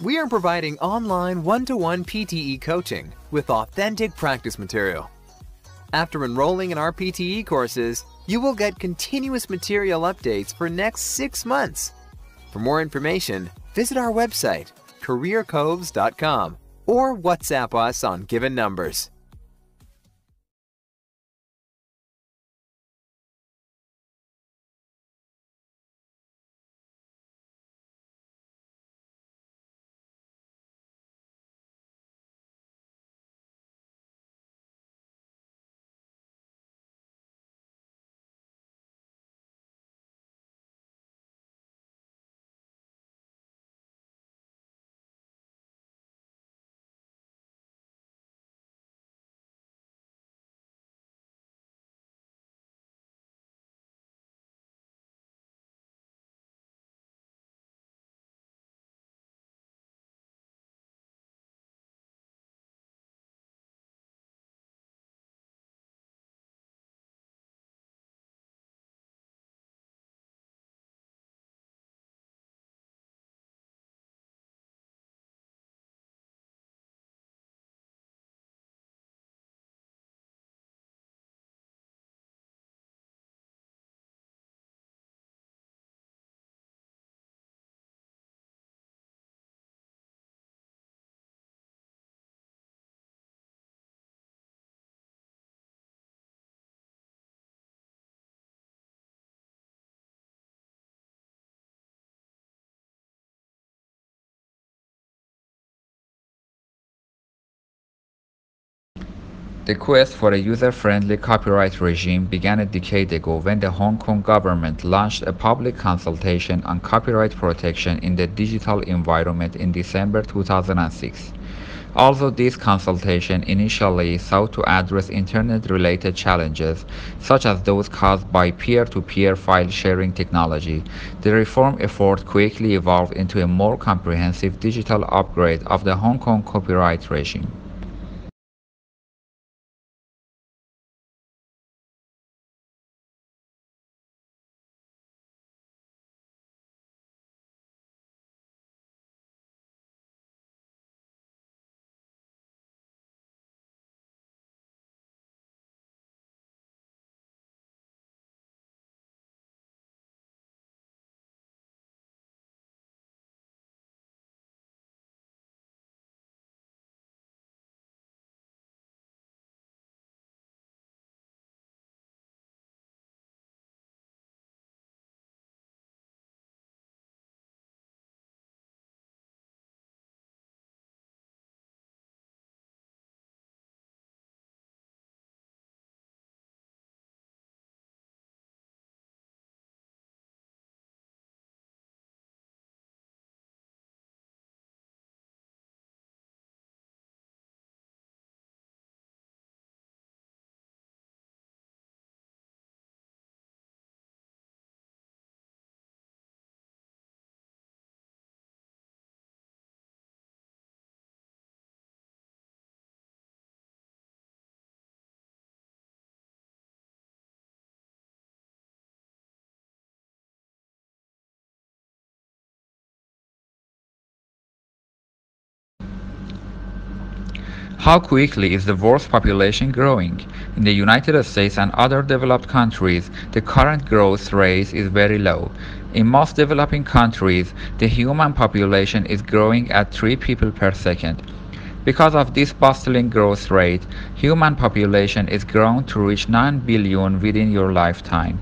we are providing online one to one PTE coaching with authentic practice material. After enrolling in our PTE courses, you will get continuous material updates for next six months. For more information, visit our website, careercoves.com, or WhatsApp us on given numbers. The quest for a user-friendly copyright regime began a decade ago when the Hong Kong government launched a public consultation on copyright protection in the digital environment in December 2006. Although this consultation initially sought to address internet-related challenges, such as those caused by peer-to-peer file sharing technology, the reform effort quickly evolved into a more comprehensive digital upgrade of the Hong Kong copyright regime. How quickly is the world's population growing? In the United States and other developed countries, the current growth rate is very low. In most developing countries, the human population is growing at 3 people per second. Because of this bustling growth rate, human population is grown to reach 9 billion within your lifetime.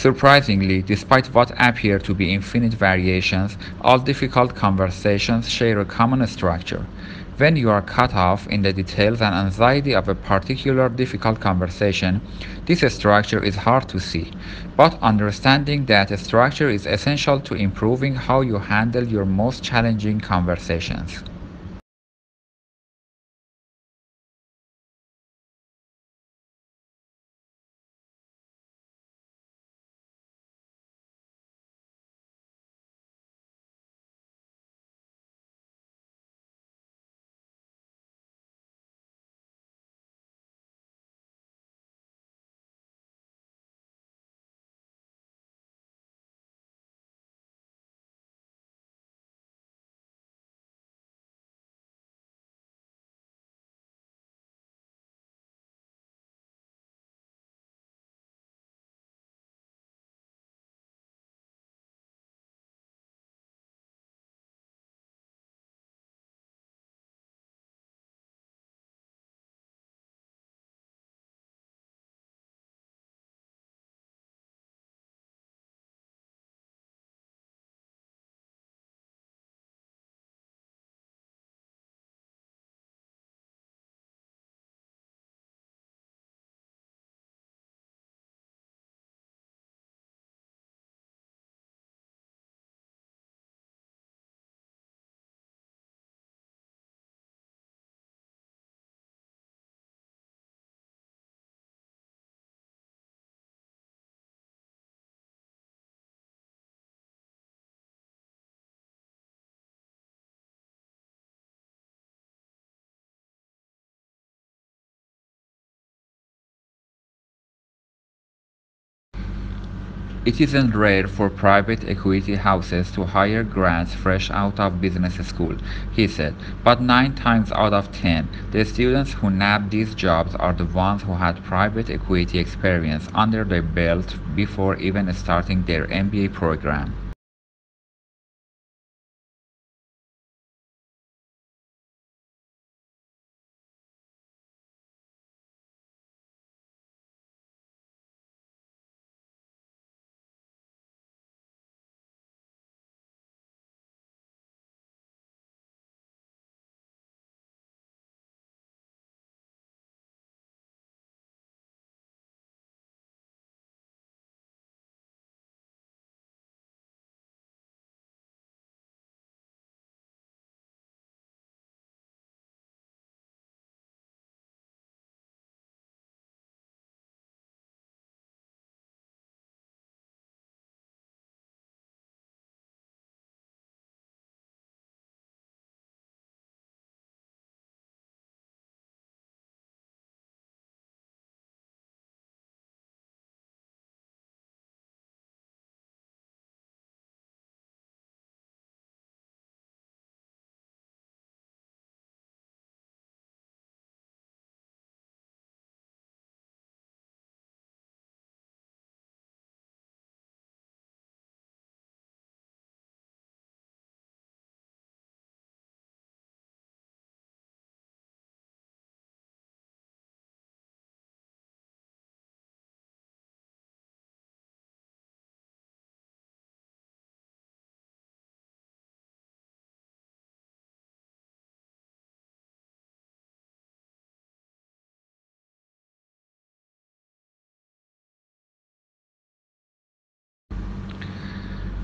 Surprisingly, despite what appear to be infinite variations, all difficult conversations share a common structure. When you are cut off in the details and anxiety of a particular difficult conversation, this structure is hard to see. But understanding that structure is essential to improving how you handle your most challenging conversations. It isn't rare for private equity houses to hire grads fresh out of business school, he said, but nine times out of ten, the students who nab these jobs are the ones who had private equity experience under their belt before even starting their MBA program.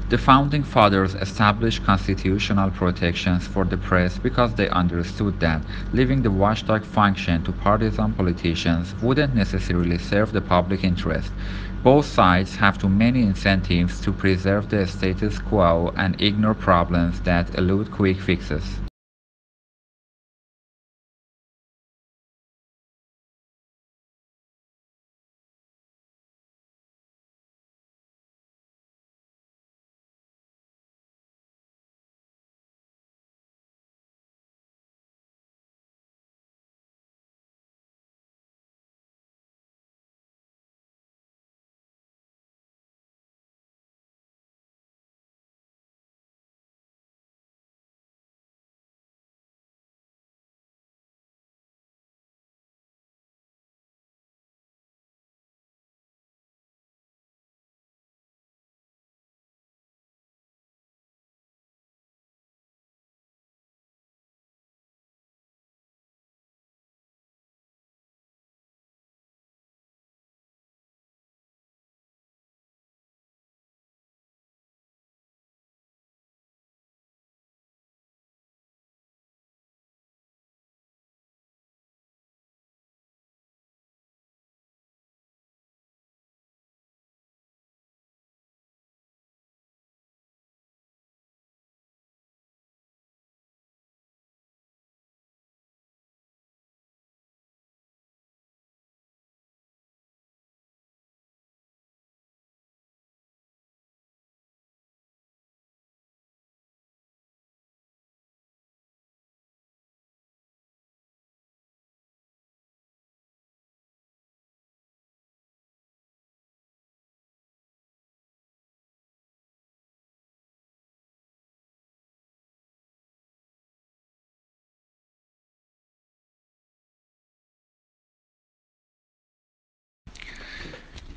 The Founding Fathers established constitutional protections for the press because they understood that leaving the watchdog function to partisan politicians wouldn't necessarily serve the public interest. Both sides have too many incentives to preserve the status quo and ignore problems that elude quick fixes.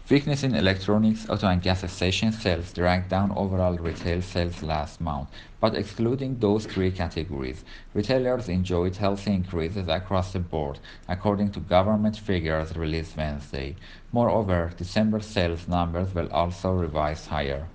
Weakness in electronics, auto and gas station sales dragged down overall retail sales last month, but excluding those three categories, retailers enjoyed healthy increases across the board, according to government figures released Wednesday. Moreover, December sales numbers were also revised higher.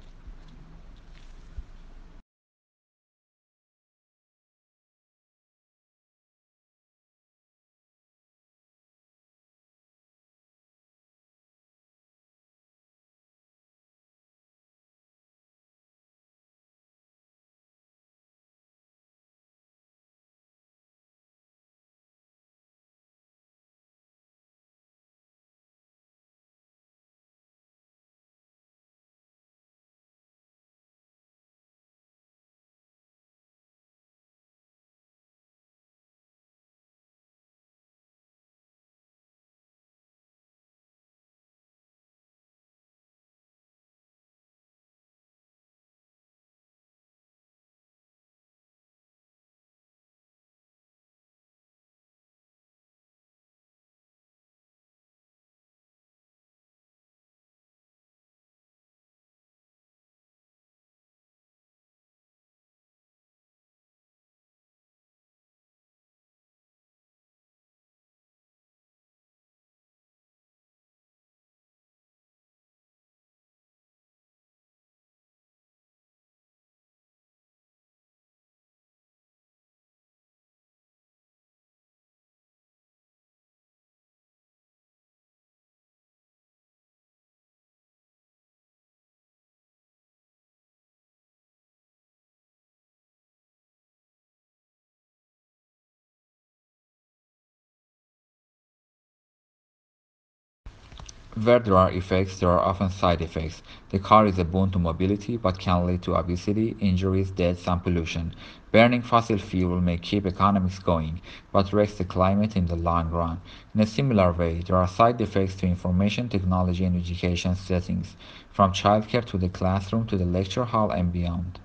Where there are effects, there are often side effects. The car is a boon to mobility, but can lead to obesity, injuries, deaths, and pollution. Burning fossil fuel may keep economics going, but wrecks the climate in the long run. In a similar way, there are side effects to information technology and education settings, from childcare to the classroom to the lecture hall and beyond.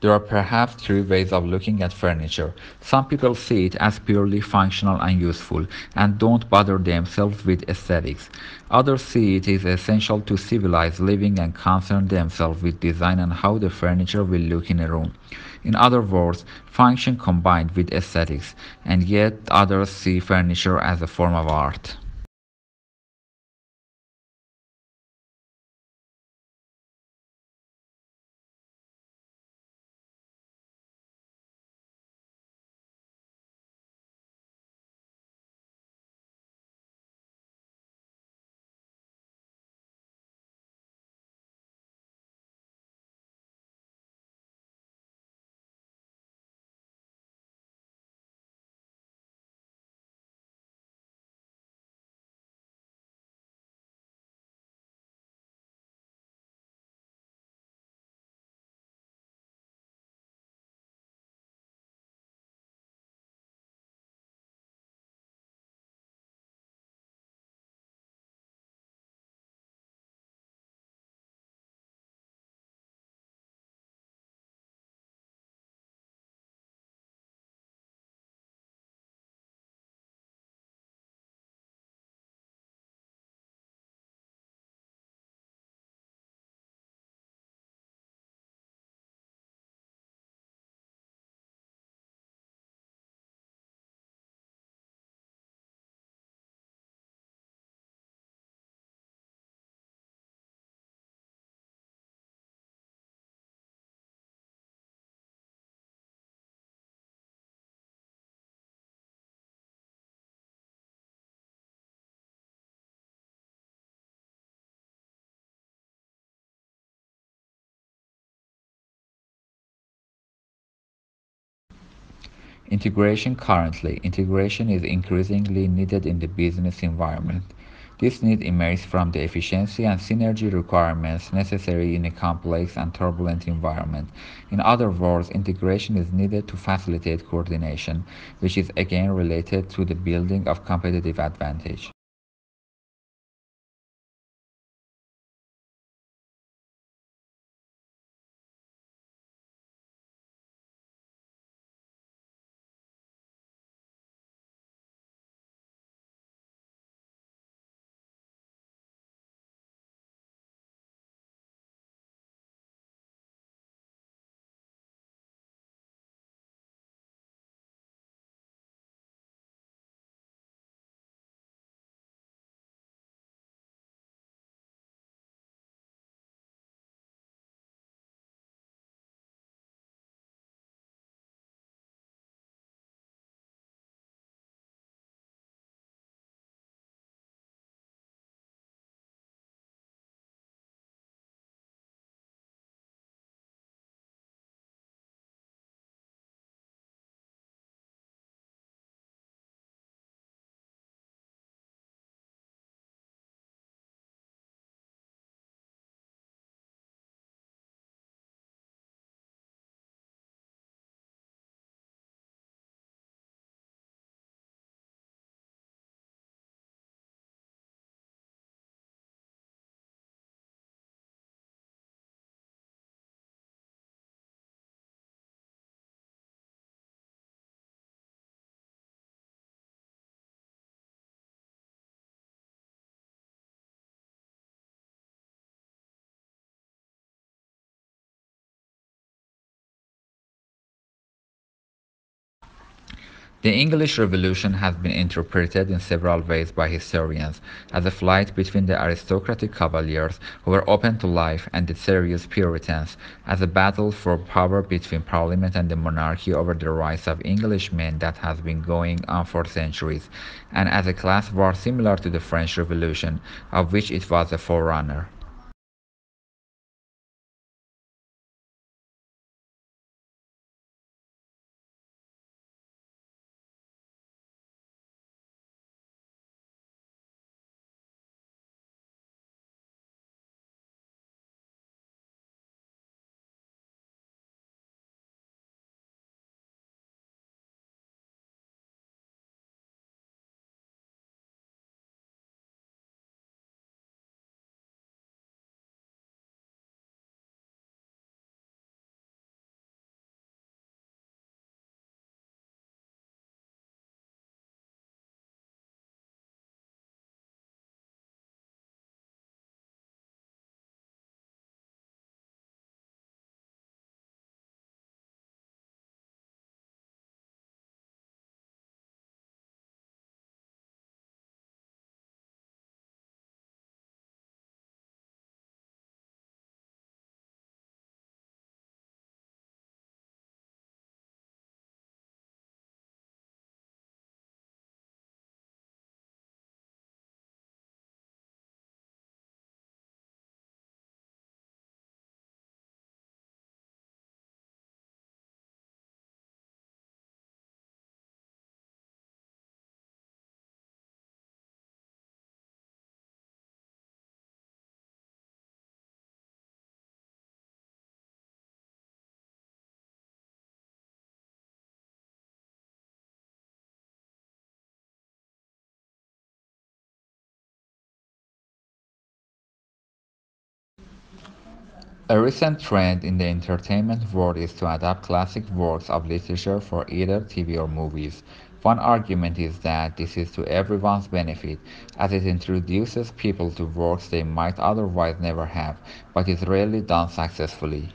There are perhaps three ways of looking at furniture. Some people see it as purely functional and useful, and don't bother themselves with aesthetics. Others see it as essential to civilized living and concern themselves with design and how the furniture will look in a room. In other words, function combined with aesthetics, and yet others see furniture as a form of art. Integration Currently, integration is increasingly needed in the business environment. This need emerges from the efficiency and synergy requirements necessary in a complex and turbulent environment. In other words, integration is needed to facilitate coordination, which is again related to the building of competitive advantage. The English Revolution has been interpreted in several ways by historians, as a flight between the aristocratic cavaliers who were open to life and the serious Puritans, as a battle for power between Parliament and the monarchy over the rights of Englishmen that has been going on for centuries, and as a class war similar to the French Revolution, of which it was a forerunner. A recent trend in the entertainment world is to adapt classic works of literature for either TV or movies. One argument is that this is to everyone's benefit, as it introduces people to works they might otherwise never have, but is rarely done successfully.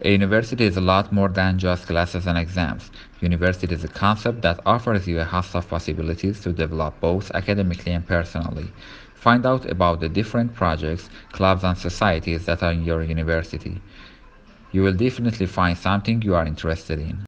A university is a lot more than just classes and exams. University is a concept that offers you a host of possibilities to develop both academically and personally. Find out about the different projects, clubs, and societies that are in your university. You will definitely find something you are interested in.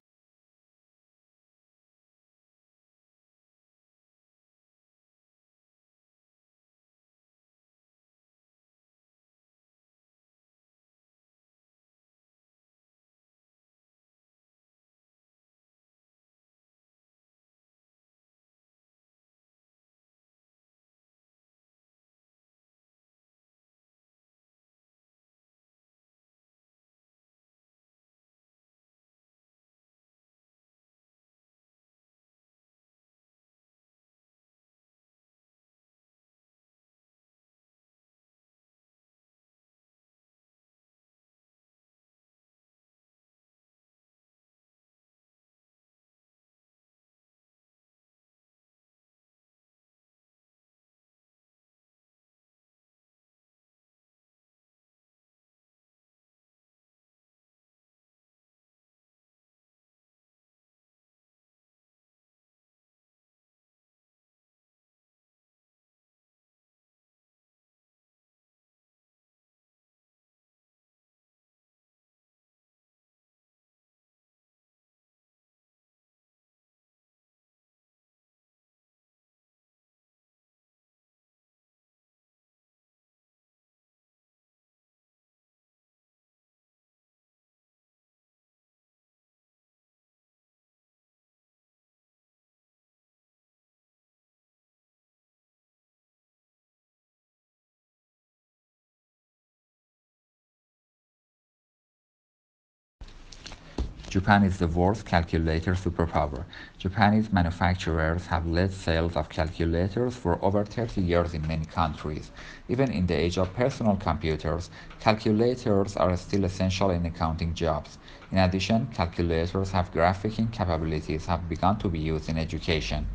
Japan is the world's calculator superpower. Japanese manufacturers have led sales of calculators for over 30 years in many countries. Even in the age of personal computers, calculators are still essential in accounting jobs. In addition, calculators have graphing capabilities have begun to be used in education.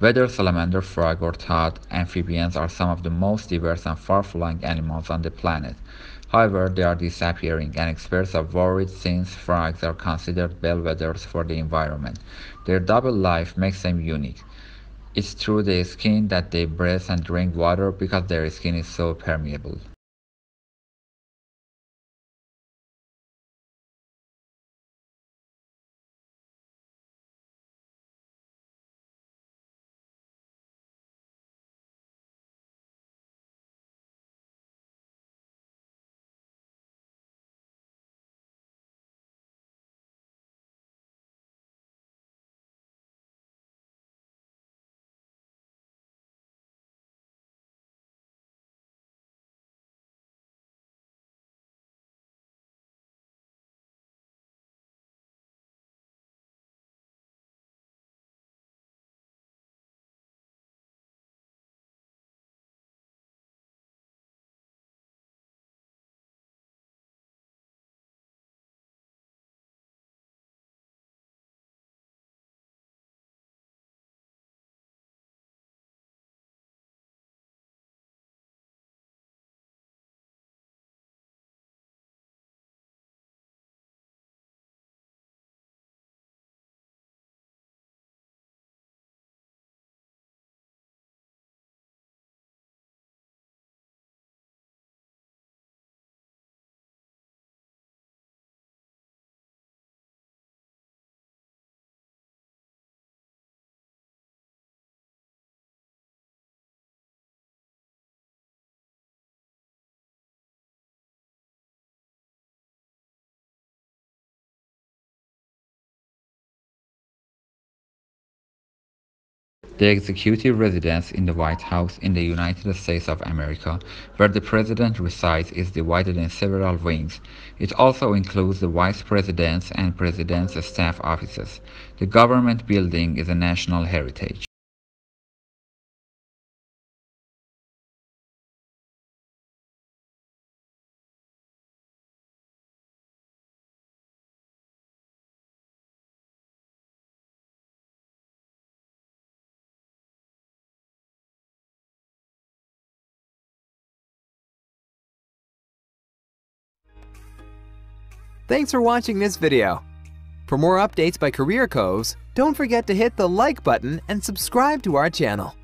Whether salamander, frog, or toad, amphibians are some of the most diverse and far-flung animals on the planet. However, they are disappearing, and experts are worried since frogs are considered bellwethers for the environment. Their double life makes them unique. It's through their skin that they breathe and drink water because their skin is so permeable. The executive residence in the White House in the United States of America, where the president resides, is divided in several wings. It also includes the vice president's and president's staff offices. The government building is a national heritage. Thanks for watching this video. For more updates by Career Coves, don't forget to hit the like button and subscribe to our channel.